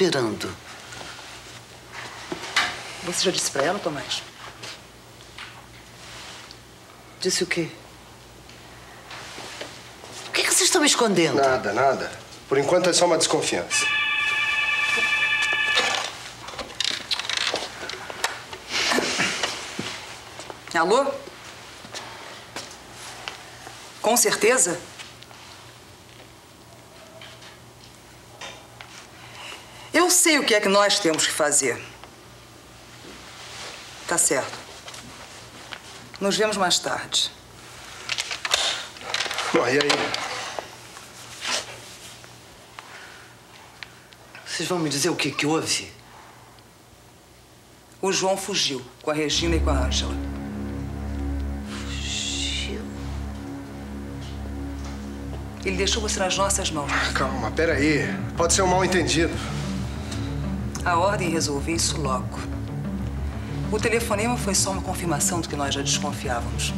esperando. Você já disse pra ela, Tomás? Disse o quê? O que, que vocês estão me escondendo? Nada, nada. Por enquanto é só uma desconfiança. Alô? Com certeza? Eu sei o que é que nós temos que fazer. Tá certo. Nos vemos mais tarde. Bom, e aí? Vocês vão me dizer o que, que houve? O João fugiu com a Regina e com a Ângela. Fugiu? Ele deixou você nas nossas mãos. Calma, peraí. Pode ser um mal entendido. A ordem resolveu isso logo. O telefonema foi só uma confirmação do que nós já desconfiávamos.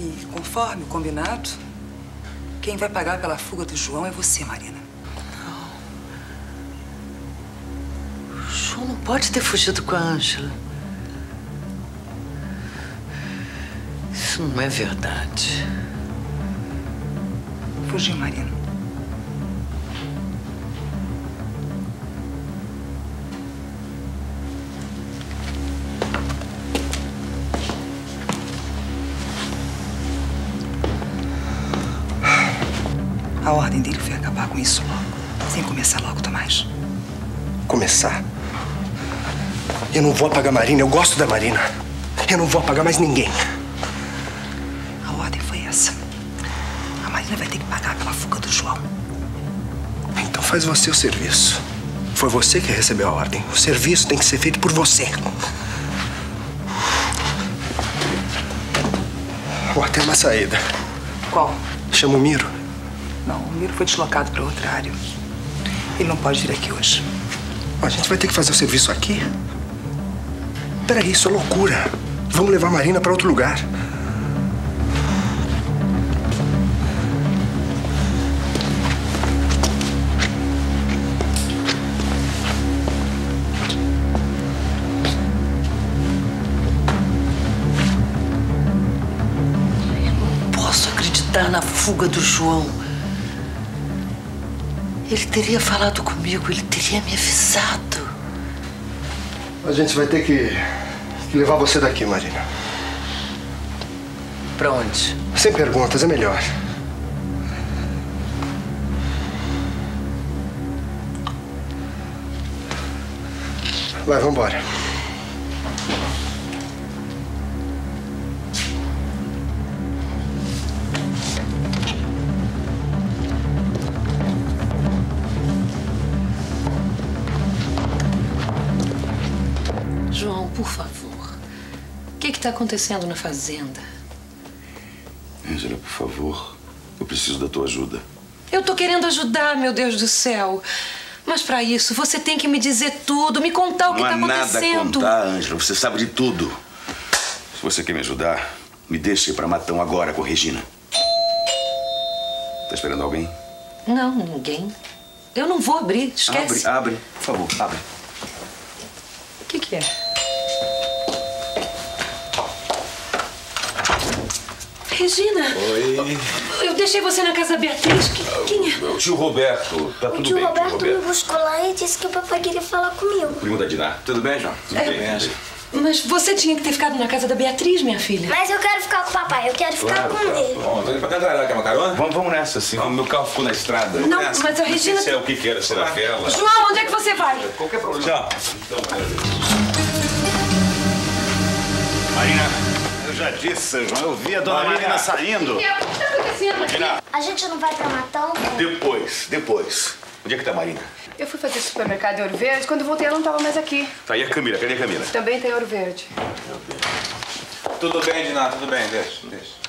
E, conforme o combinado, quem vai pagar pela fuga do João é você, Marina. O João não pode ter fugido com a Ângela. Isso não é verdade. Fugiu, Marina. A ordem dele foi acabar com isso logo. Sem começar logo, Tomás. Começar. Eu não vou apagar a Marina. Eu gosto da Marina. Eu não vou apagar mais ninguém. A ordem foi essa. A Marina vai ter que pagar pela fuga do João. Então faz você o serviço. Foi você que recebeu a ordem. O serviço tem que ser feito por você. Ó, tem uma saída. Qual? Chama o Miro. Não, o Miro foi deslocado para outra área. Ele não pode vir aqui hoje. A gente vai ter que fazer o serviço aqui? Peraí, isso é loucura. Vamos levar a Marina para outro lugar. Posso acreditar na fuga do João. Ele teria falado comigo, ele teria me avisado. A gente vai ter que, que levar você daqui, Marina. Pra onde? Sem perguntas, é melhor. Vai, vambora. João, por favor. O que está acontecendo na fazenda? Angela, por favor, eu preciso da tua ajuda. Eu tô querendo ajudar, meu Deus do céu. Mas para isso, você tem que me dizer tudo, me contar o que Não tá há nada a acontecendo. contar, Ângela. Você sabe de tudo. Se você quer me ajudar, me deixe ir pra Matão agora com Regina. Tá esperando alguém? Não, ninguém. Eu não vou abrir, esquece. Abre, abre. Por favor, abre. O que, que é? Regina! Oi. Eu deixei você na casa da Beatriz. Que- Quem é? O tio Roberto. Tá O tudo tio bem, Roberto tio me Roberto. buscou lá e disse que o papai queria falar comigo. Primo da Diná. Tudo bem, João? Tudo É. bem, Angela? Mas você tinha que ter ficado na casa da Beatriz, minha filha. Mas eu quero ficar com o papai, eu quero ficar com ele. Bom, tô indo pra tentar dar uma carona? Vamos, vamos nessa, sim. O meu carro ficou na estrada. Não, Vamos nessa. mas a Regina- Não sei se é o que que era, se era vela. João, onde é que você vai? Qualquer problema. Tchau. Então, Marina, disse, João, eu vi a dona Marina. Marina saindo. O que está acontecendo aqui? A gente não vai pra Matão? Depois, depois. Onde é que tá a Marina? Eu fui fazer supermercado em Ouro Verde. Quando voltei, ela não estava mais aqui. Tá aí a Camila. Cadê a Camila? Também tem Ouro Verde. Tudo bem, Diná, tudo bem, deixa, deixa.